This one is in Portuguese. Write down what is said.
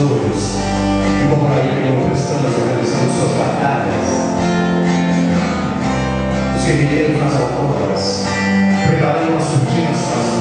pessoas que vão para aí manifestando, organizando suas batalhas. Os guerrilheiros nas alturas, preparando as surdinas para